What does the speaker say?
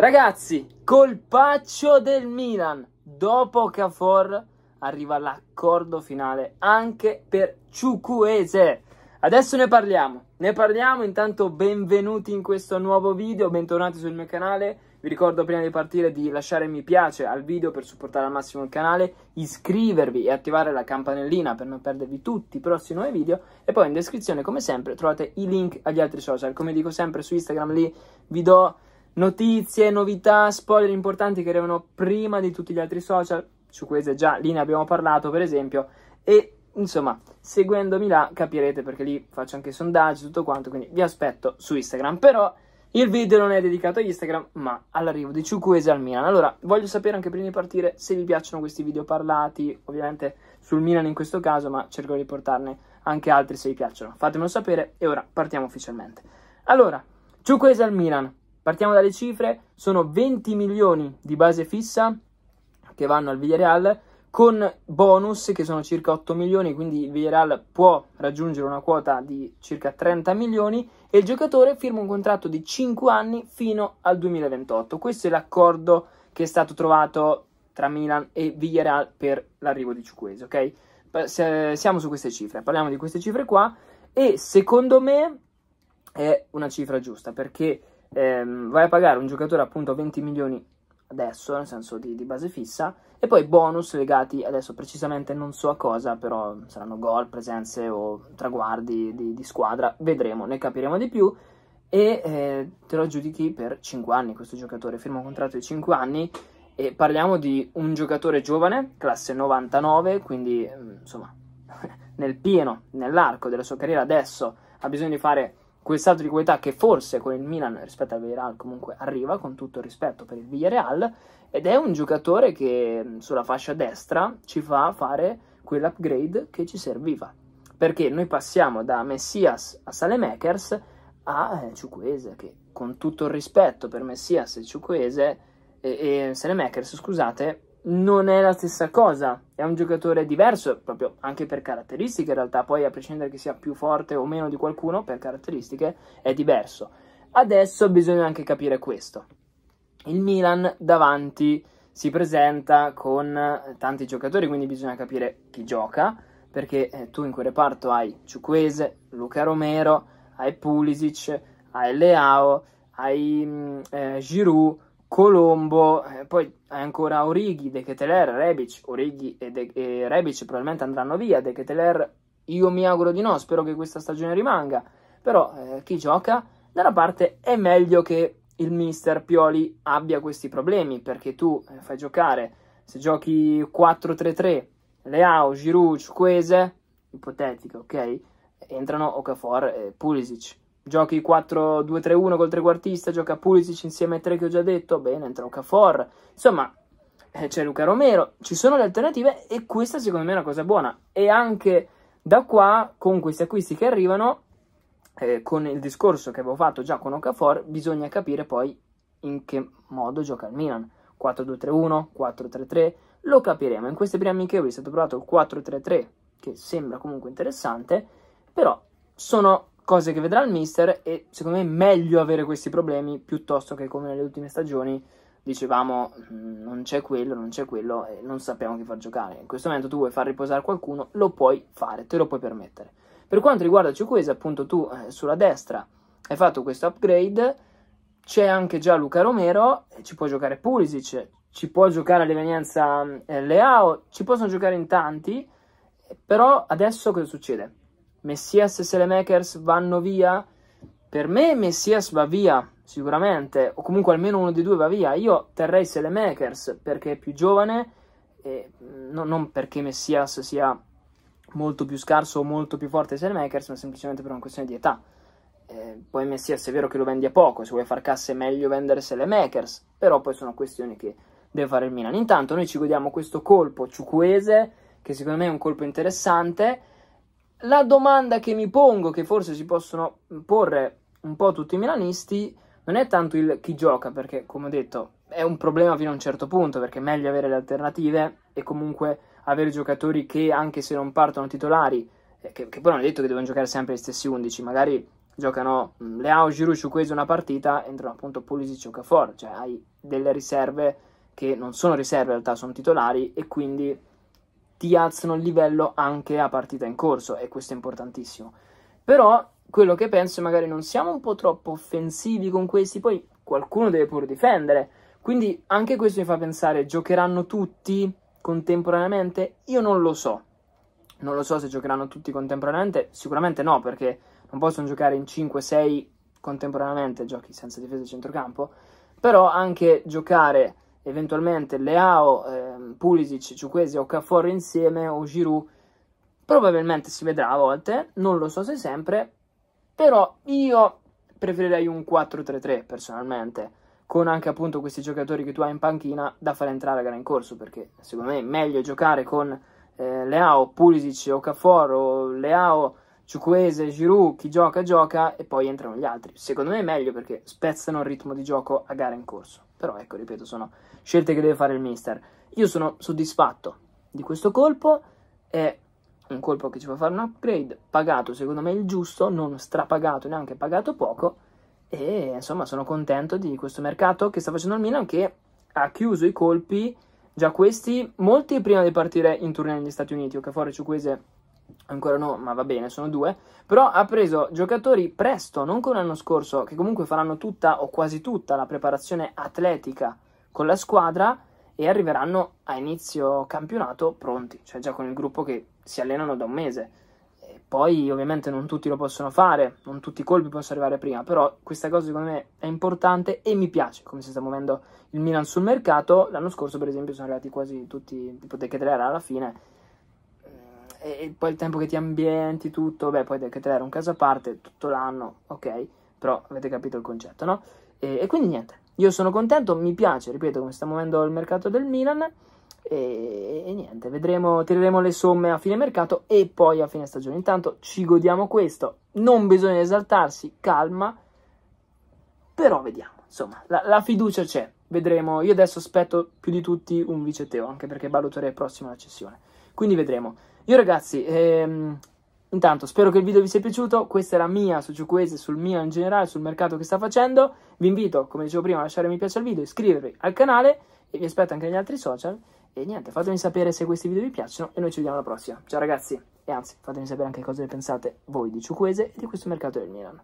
Ragazzi, colpaccio del Milan. Dopo Cafor arriva l'accordo finale anche per Ciucuese. Adesso ne parliamo. Ne parliamo, intanto benvenuti in questo nuovo video, bentornati sul mio canale. Vi ricordo prima di partire di lasciare mi piace al video per supportare al massimo il canale, iscrivervi e attivare la campanellina per non perdervi tutti i prossimi nuovi video e poi in descrizione come sempre trovate i link agli altri social. Come dico sempre su Instagram lì vi do notizie, novità, spoiler importanti che arrivano prima di tutti gli altri social, su queste già lì ne abbiamo parlato per esempio, e insomma, seguendomi là capirete perché lì faccio anche sondaggi, tutto quanto, quindi vi aspetto su Instagram, però il video non è dedicato a Instagram, ma all'arrivo di Ciucuese al Milan. Allora, voglio sapere anche prima di partire se vi piacciono questi video parlati, ovviamente sul Milan in questo caso, ma cerco di portarne anche altri se vi piacciono. Fatemelo sapere e ora partiamo ufficialmente. Allora, Ciucuese al Milan, Partiamo dalle cifre, sono 20 milioni di base fissa che vanno al Villarreal con bonus che sono circa 8 milioni, quindi il Villarreal può raggiungere una quota di circa 30 milioni e il giocatore firma un contratto di 5 anni fino al 2028. Questo è l'accordo che è stato trovato tra Milan e Villarreal per l'arrivo di Ciuquese, ok? Siamo su queste cifre, parliamo di queste cifre qua e secondo me è una cifra giusta perché ehm, vai a pagare un giocatore appunto 20 milioni adesso, nel senso di, di, base fissa, e poi bonus legati adesso precisamente non so a cosa, però saranno gol, presenze o traguardi di, di squadra, vedremo, ne capiremo di più. E eh, te lo aggiudichi per 5 anni questo giocatore, firma un contratto di 5 anni e parliamo di un giocatore giovane, classe 99, quindi insomma nel pieno, nell'arco della sua carriera adesso ha bisogno di fare quel salto di qualità che forse con il Milan rispetto al Villarreal comunque arriva, con tutto il rispetto per il Villarreal, ed è un giocatore che sulla fascia destra ci fa fare quell'upgrade che ci serviva. Perché noi passiamo da Messias a Salemakers a eh, Ciuquese, che con tutto il rispetto per Messias e Ciuquese e, e Salemakers, scusate, non è la stessa cosa, è un giocatore diverso proprio anche per caratteristiche in realtà, poi a prescindere che sia più forte o meno di qualcuno per caratteristiche è diverso. Adesso bisogna anche capire questo. Il Milan davanti si presenta con tanti giocatori, quindi bisogna capire chi gioca, perché eh, tu in quel reparto hai Ciuquese, Luca Romero, hai Pulisic, hai Leao, hai mm, eh, Giroud, Colombo, eh, poi hai ancora Orighi, De Keteler, Rebic, Orighi e, De- e Rebic probabilmente andranno via, De Keteler io mi auguro di no, spero che questa stagione rimanga, però eh, chi gioca da una parte è meglio che il mister Pioli abbia questi problemi, perché tu eh, fai giocare, se giochi 4-3-3, Leao, Giroud, Ciuquese, ipotetico, ok? Entrano Okafor e Pulisic Giochi 4-2-3-1 col trequartista, gioca Pulisic insieme ai tre che ho già detto, bene, entra Okafor. Insomma, eh, c'è Luca Romero, ci sono le alternative e questa secondo me è una cosa buona. E anche da qua, con questi acquisti che arrivano, eh, con il discorso che avevo fatto già con Okafor, bisogna capire poi in che modo gioca il Milan. 4-2-3-1, 4-3-3, lo capiremo. In queste prime amichevoli è stato provato il 4-3-3, che sembra comunque interessante, però sono cose che vedrà il mister e secondo me è meglio avere questi problemi piuttosto che come nelle ultime stagioni dicevamo mm, non c'è quello, non c'è quello e non sappiamo chi far giocare. In questo momento tu vuoi far riposare qualcuno, lo puoi fare, te lo puoi permettere. Per quanto riguarda Ciuquese, appunto tu eh, sulla destra hai fatto questo upgrade, c'è anche già Luca Romero, ci può giocare Pulisic, ci può giocare all'evenienza eh, Leao, ci possono giocare in tanti, però adesso cosa succede? Messias e Selemakers vanno via? Per me Messias va via, sicuramente, o comunque almeno uno dei due va via. Io terrei Selemakers perché è più giovane, e no, non perché Messias sia molto più scarso o molto più forte di Selemakers, ma semplicemente per una questione di età. Eh, poi Messias è vero che lo vendi a poco, se vuoi far cassa è meglio vendere Selemakers, però poi sono questioni che deve fare il Milan. Intanto noi ci godiamo questo colpo ciucuese, che secondo me è un colpo interessante, la domanda che mi pongo, che forse si possono porre un po' tutti i milanisti, non è tanto il chi gioca, perché come ho detto è un problema fino a un certo punto, perché è meglio avere le alternative e comunque avere giocatori che anche se non partono titolari, eh, che, che poi non è detto che devono giocare sempre gli stessi 11, magari giocano mm, Leao, Giroud, Ciuquese una partita, entrano appunto Pulisic e Okafor, cioè hai delle riserve che non sono riserve in realtà, sono titolari e quindi ti alzano il livello anche a partita in corso e questo è importantissimo. Però quello che penso è magari non siamo un po' troppo offensivi con questi, poi qualcuno deve pure difendere. Quindi anche questo mi fa pensare, giocheranno tutti contemporaneamente? Io non lo so. Non lo so se giocheranno tutti contemporaneamente, sicuramente no, perché non possono giocare in 5-6 contemporaneamente, giochi senza difesa di centrocampo, però anche giocare eventualmente Leao, eh, Pulisic, Ciuquesi o Cafor insieme o Giroud, probabilmente si vedrà a volte, non lo so se sempre, però io preferirei un 4-3-3 personalmente, con anche appunto questi giocatori che tu hai in panchina da fare entrare a gara in corso, perché secondo me è meglio giocare con eh, Leao, Pulisic o Cafor o Leao, Ciuquese, Giroud, chi gioca gioca e poi entrano gli altri. Secondo me è meglio perché spezzano il ritmo di gioco a gara in corso. Però ecco, ripeto, sono scelte che deve fare il mister. Io sono soddisfatto di questo colpo, è un colpo che ci fa fare un upgrade, pagato secondo me il giusto, non strapagato, neanche pagato poco, e insomma sono contento di questo mercato che sta facendo il Milan che ha chiuso i colpi, già questi, molti prima di partire in tournée negli Stati Uniti, Okafor e Ciuquese ancora no, ma va bene, sono due, però ha preso giocatori presto, non come l'anno scorso, che comunque faranno tutta o quasi tutta la preparazione atletica con la squadra e arriveranno a inizio campionato pronti, cioè già con il gruppo che si allenano da un mese. E poi ovviamente non tutti lo possono fare, non tutti i colpi possono arrivare prima, però questa cosa secondo me è importante e mi piace come si sta muovendo il Milan sul mercato. L'anno scorso per esempio sono arrivati quasi tutti, tipo De Kedrera alla fine, e poi il tempo che ti ambienti, tutto, beh poi De Kedrera è un caso a parte, tutto l'anno, ok, però avete capito il concetto, no? E, e quindi niente, io sono contento, mi piace, ripeto, come sta muovendo il mercato del Milan. E, e, niente, vedremo, tireremo le somme a fine mercato e poi a fine stagione. Intanto ci godiamo questo, non bisogna esaltarsi, calma, però vediamo, insomma, la, la fiducia c'è, vedremo. Io adesso aspetto più di tutti un vice Teo, anche perché Balotore è prossimo alla cessione. Quindi vedremo. Io ragazzi, ehm, Intanto spero che il video vi sia piaciuto, questa è la mia su Ciuquese, sul mio in generale, sul mercato che sta facendo. Vi invito, come dicevo prima, a lasciare mi piace al video, iscrivervi al canale e vi aspetto anche negli altri social. E niente, fatemi sapere se questi video vi piacciono e noi ci vediamo alla prossima. Ciao ragazzi, e anzi, fatemi sapere anche cosa ne pensate voi di Ciuquese e di questo mercato del Milan.